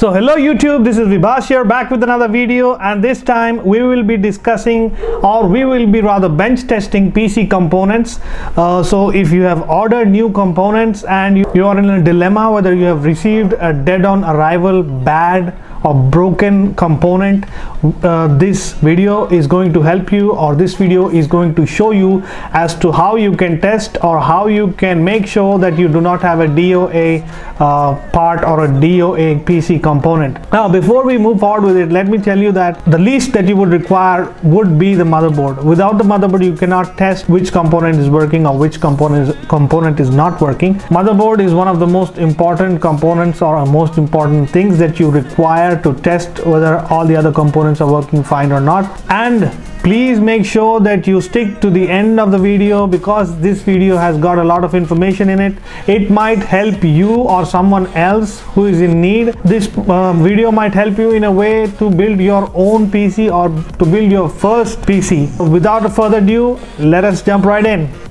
So hello YouTube, this is Vibhas here back with another video and this time we will be discussing or we will be rather bench testing PC components. Uh, so if you have ordered new components and you, you are in a dilemma whether you have received a dead on arrival bad or broken component uh, this video is going to help you or this video is going to show you as to how you can test or how you can make sure that you do not have a DOA uh, part or a DOA PC component. Now before we move forward with it let me tell you that the least that you would require would be the motherboard. Without the motherboard you cannot test which component is working or which component is, component is not working. Motherboard is one of the most important components or most important things that you require to test whether all the other components are working fine or not. And please make sure that you stick to the end of the video because this video has got a lot of information in it. It might help you or someone else who is in need. This uh, video might help you in a way to build your own pc or to build your first pc without further ado let us jump right in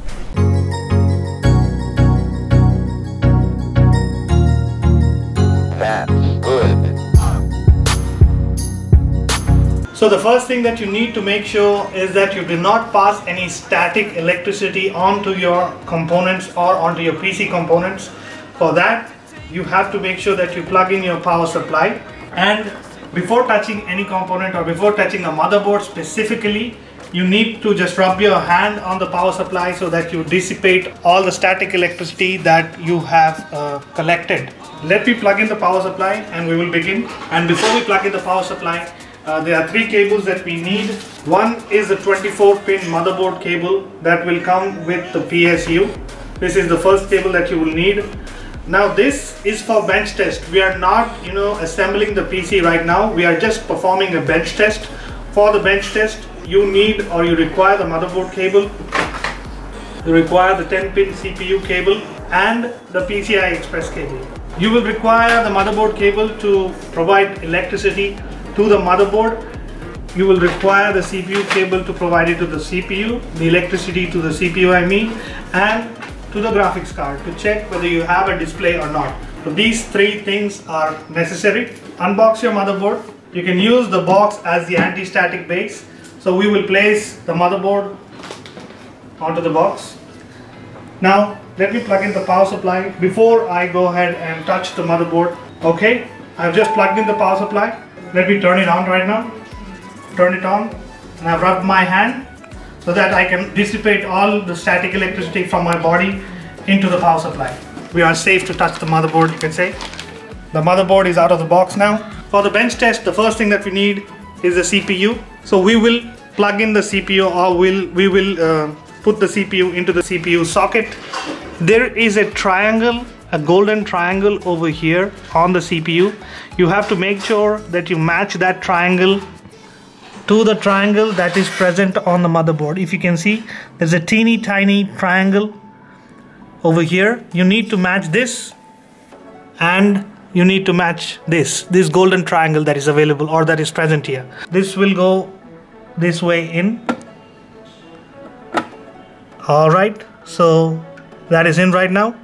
So the first thing that you need to make sure is that you do not pass any static electricity onto your components or onto your PC components. For that, you have to make sure that you plug in your power supply and before touching any component or before touching a motherboard specifically, you need to just rub your hand on the power supply so that you dissipate all the static electricity that you have uh, collected. Let me plug in the power supply and we will begin. And before we plug in the power supply, uh, there are three cables that we need. One is the 24 pin motherboard cable that will come with the PSU. This is the first cable that you will need. Now this is for bench test. We are not, you know, assembling the PC right now. We are just performing a bench test. For the bench test, you need or you require the motherboard cable. You require the 10 pin CPU cable and the PCI Express cable. You will require the motherboard cable to provide electricity to the motherboard. You will require the CPU cable to provide it to the CPU, the electricity to the CPU I mean, and to the graphics card to check whether you have a display or not. So these three things are necessary. Unbox your motherboard. You can use the box as the anti-static base. So we will place the motherboard onto the box. Now let me plug in the power supply before I go ahead and touch the motherboard. Okay, I've just plugged in the power supply. Let me turn it on right now. Turn it on and I rub my hand so that I can dissipate all the static electricity from my body into the power supply. We are safe to touch the motherboard, you can say. The motherboard is out of the box now. For the bench test, the first thing that we need is the CPU. So we will plug in the CPU or we'll, we will uh, put the CPU into the CPU socket. There is a triangle, a golden triangle over here on the CPU. You have to make sure that you match that triangle to the triangle that is present on the motherboard. If you can see, there's a teeny tiny triangle over here. You need to match this and you need to match this, this golden triangle that is available or that is present here. This will go this way in. All right, so that is in right now.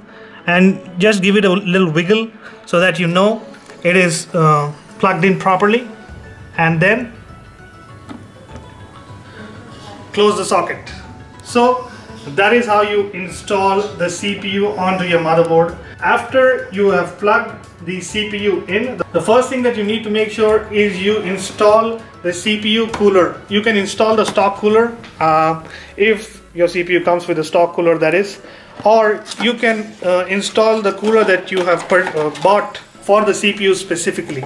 And just give it a little wiggle so that you know it is uh, plugged in properly. And then close the socket. So that is how you install the CPU onto your motherboard. After you have plugged the CPU in, the first thing that you need to make sure is you install the CPU cooler. You can install the stock cooler uh, if your CPU comes with a stock cooler that is, or you can uh, install the cooler that you have uh, bought for the CPU specifically.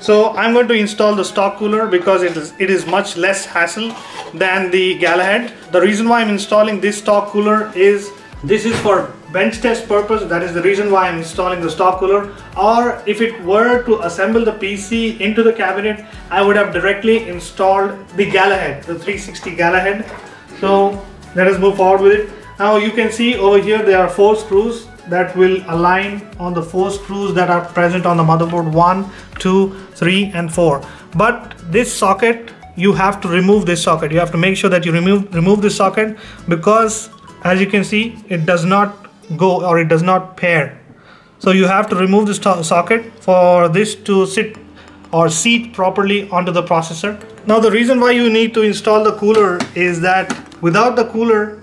So I'm going to install the stock cooler because it is, it is much less hassle than the Galahad. The reason why I'm installing this stock cooler is this is for bench test purpose. That is the reason why I'm installing the stock cooler. Or if it were to assemble the PC into the cabinet, I would have directly installed the Galahad, the 360 Galahad. So let us move forward with it. Now you can see over here there are four screws that will align on the four screws that are present on the motherboard one two three and four. But this socket you have to remove this socket. You have to make sure that you remove remove this socket because as you can see it does not go or it does not pair. So you have to remove this socket for this to sit or seat properly onto the processor. Now the reason why you need to install the cooler is that without the cooler,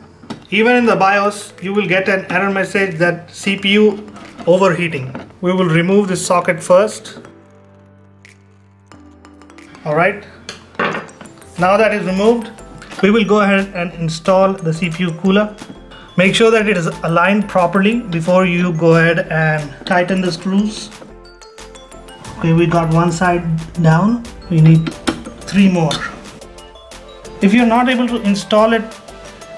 even in the BIOS, you will get an error message that CPU overheating. We will remove this socket first. Alright. Now that is removed, we will go ahead and install the CPU cooler. Make sure that it is aligned properly before you go ahead and tighten the screws. Okay, we got one side down. We need three more. If you're not able to install it,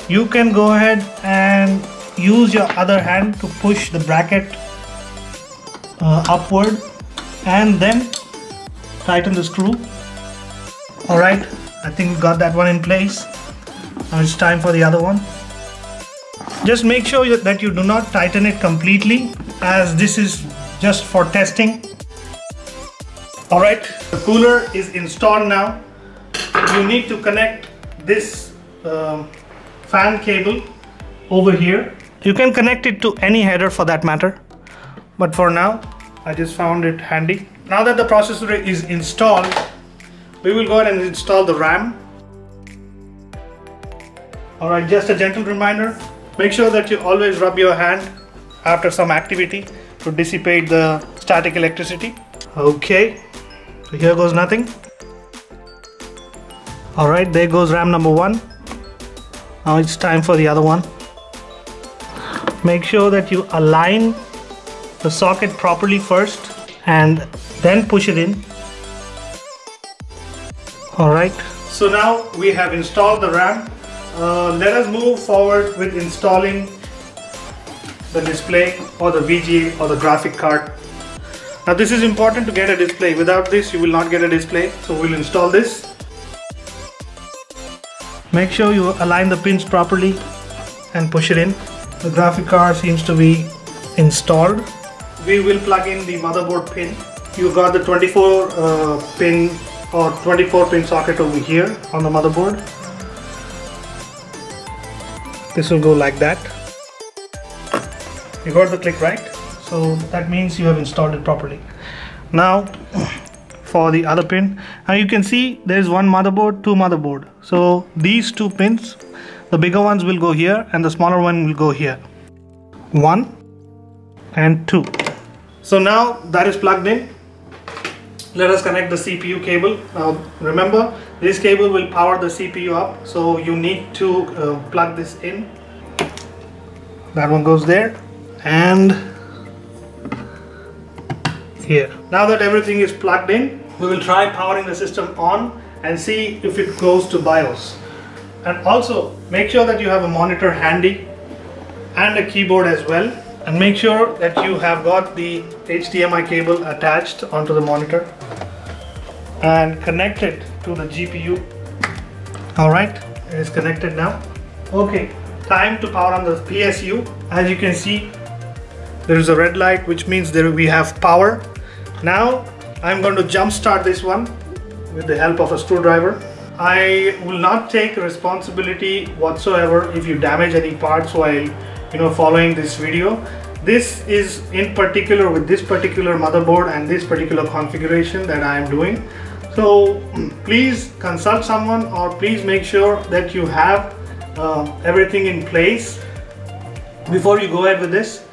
you can go ahead and use your other hand to push the bracket uh, upward and then tighten the screw. Alright, I think we got that one in place. Now it's time for the other one. Just make sure that you do not tighten it completely as this is just for testing Alright, the cooler is installed now. You need to connect this um, fan cable over here. You can connect it to any header for that matter. But for now, I just found it handy. Now that the processor is installed, we will go ahead and install the RAM. Alright, just a gentle reminder, make sure that you always rub your hand after some activity to dissipate the static electricity. Okay, so here goes nothing alright there goes RAM number one now it's time for the other one make sure that you align the socket properly first and then push it in alright so now we have installed the RAM uh, let us move forward with installing the display or the VGA or the graphic card now this is important to get a display. Without this you will not get a display. So we'll install this. Make sure you align the pins properly and push it in. The graphic card seems to be installed. We will plug in the motherboard pin. You got the 24 uh, pin or 24 pin socket over here on the motherboard. This will go like that. You got the click right? so that means you have installed it properly now for the other pin now you can see there is one motherboard two motherboard so these two pins the bigger ones will go here and the smaller one will go here. One and two. So now that is plugged in. Let us connect the CPU cable. Now remember this cable will power the CPU up. So you need to uh, plug this in. That one goes there and here. Now that everything is plugged in, we will try powering the system on and see if it goes to BIOS. And also make sure that you have a monitor handy and a keyboard as well and make sure that you have got the HDMI cable attached onto the monitor and connect it to the GPU. Alright, it is connected now. Okay, time to power on the PSU. As you can see, there is a red light which means that we have power now I'm going to jump start this one with the help of a screwdriver. I will not take responsibility whatsoever if you damage any parts while you know following this video. This is in particular with this particular motherboard and this particular configuration that I am doing. So please consult someone or please make sure that you have uh, everything in place before you go ahead with this.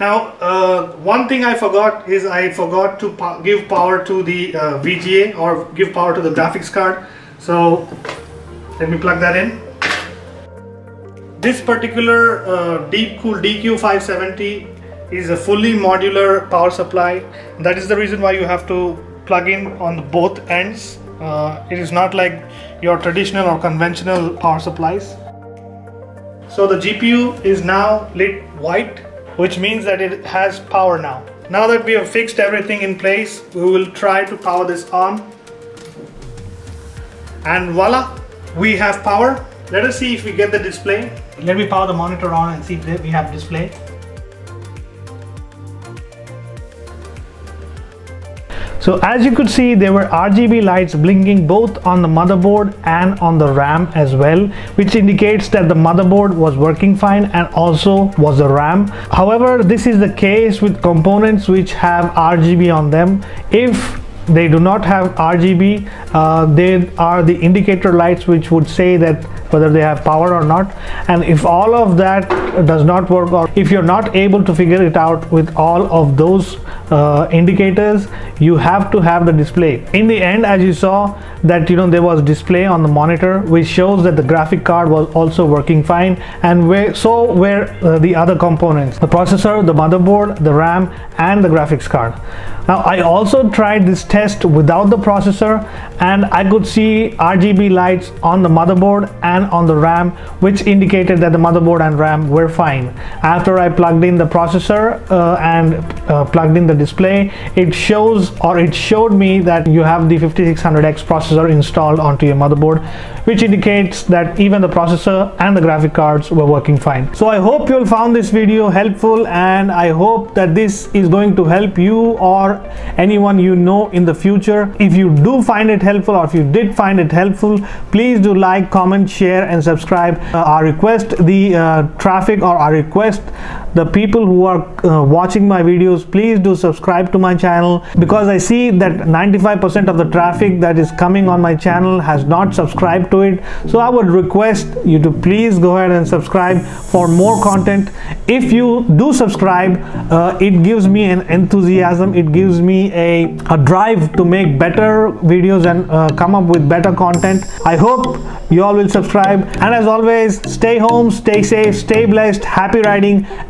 Now, uh, one thing I forgot is I forgot to po give power to the uh, VGA or give power to the graphics card. So let me plug that in. This particular uh, Deepcool DQ570 is a fully modular power supply. That is the reason why you have to plug in on both ends. Uh, it is not like your traditional or conventional power supplies. So the GPU is now lit white which means that it has power now. Now that we have fixed everything in place, we will try to power this on. And voila, we have power. Let us see if we get the display. Let me power the monitor on and see if we have display. So as you could see, there were RGB lights blinking both on the motherboard and on the RAM as well, which indicates that the motherboard was working fine and also was the RAM. However, this is the case with components which have RGB on them. If they do not have RGB uh, they are the indicator lights which would say that whether they have power or not. And if all of that does not work or if you're not able to figure it out with all of those uh, indicators you have to have the display. In the end as you saw that you know there was display on the monitor which shows that the graphic card was also working fine. And where so were uh, the other components the processor the motherboard the ram and the graphics card now i also tried this test without the processor and i could see rgb lights on the motherboard and on the ram which indicated that the motherboard and ram were fine. After i plugged in the processor uh, and uh, plugged in the display it shows or it showed me that you have the 5600X processor installed onto your motherboard which indicates that even the processor and the graphic cards were working fine. So I hope you'll found this video helpful and I hope that this is going to help you or anyone you know in the future. If you do find it helpful or if you did find it helpful, please do like, comment, share and subscribe. Uh, our request the uh, traffic or our request the people who are uh, watching my videos please do subscribe to my channel because I see that 95% of the traffic that is coming on my channel has not subscribed to it. So I would request you to please go ahead and subscribe for more content. If you do subscribe uh, it gives me an enthusiasm. It gives me a, a drive to make better videos and uh, come up with better content. I hope you all will subscribe. And as always stay home stay safe stay blessed. Happy riding